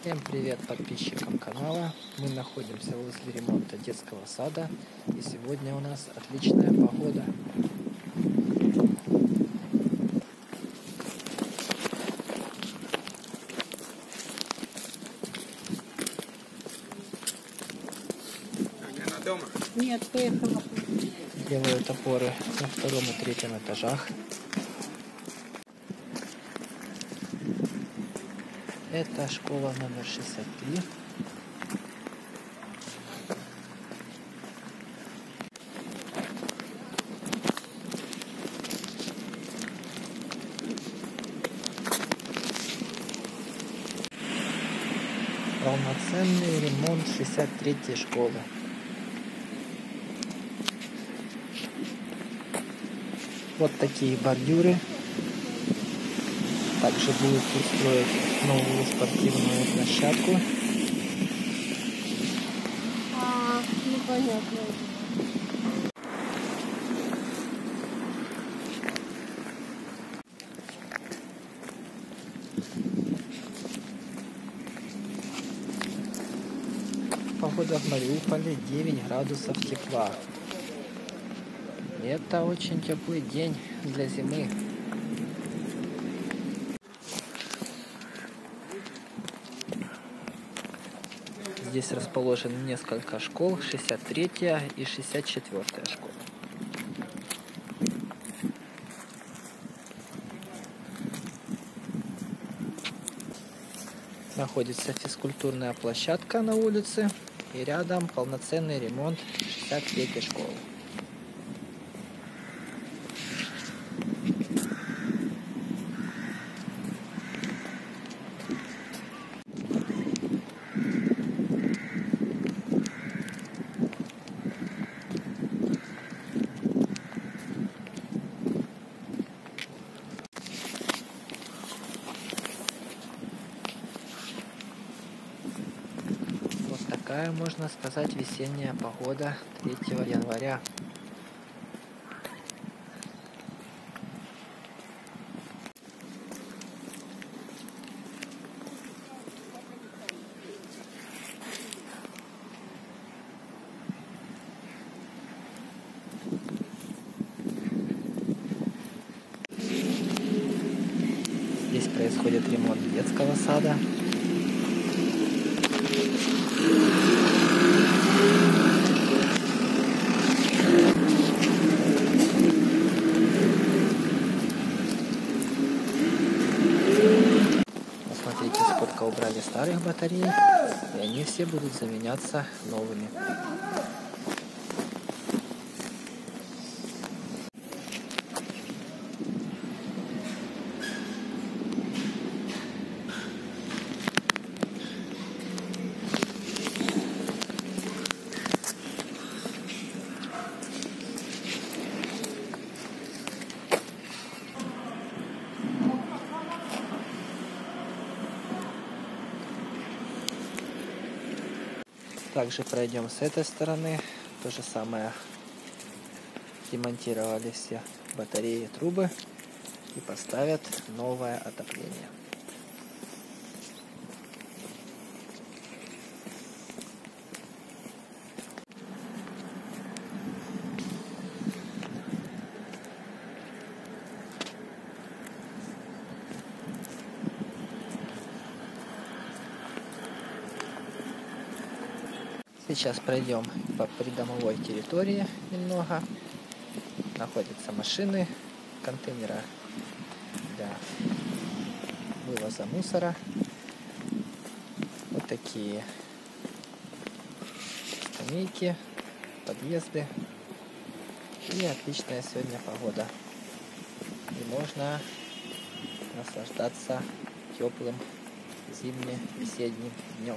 Всем привет подписчикам канала. Мы находимся возле ремонта детского сада. И сегодня у нас отличная погода. Она дома? Нет, поехала. Делают опоры на втором и третьем этажах. Это школа номер 63. Полноценный ремонт 63 школы. Вот такие бордюры. Также будут устроить новую спортивную площадку. А, ну понятно. Погода в Мариуполе 9 градусов тепла. Это очень теплый день для зимы. Здесь расположено несколько школ, 63 и 64 школа. Находится физкультурная площадка на улице и рядом полноценный ремонт 63 школы. Вот такая, можно сказать, весенняя погода 3 января. Здесь происходит ремонт детского сада. Сколько убрали старых батарей, и они все будут заменяться новыми. Также пройдем с этой стороны. То же самое. Демонтировали все батареи трубы и поставят новое отопление. Сейчас пройдем по придомовой территории немного. Находятся машины, контейнера для вывоза мусора. Вот такие скамейки, подъезды. И отличная сегодня погода. И можно наслаждаться теплым зимним весенним днем.